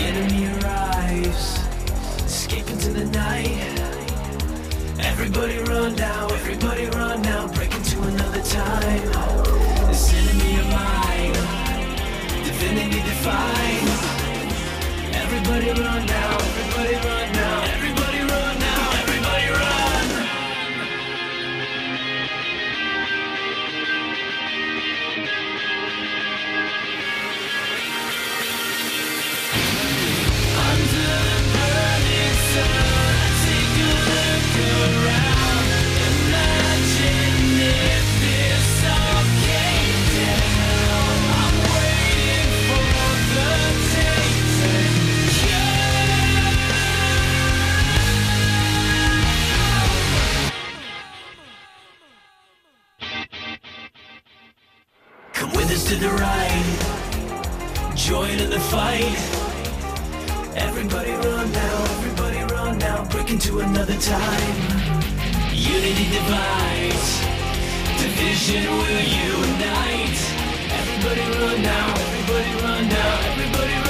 enemy arrives, Escape into the night. Everybody run now, everybody run now, break into another time. This enemy of mine, divinity divine. Everybody run now. to the ride. Join in the fight. Everybody run now, everybody run now. Break into another time. Unity divides. Division will unite. Everybody run now, everybody run now, everybody run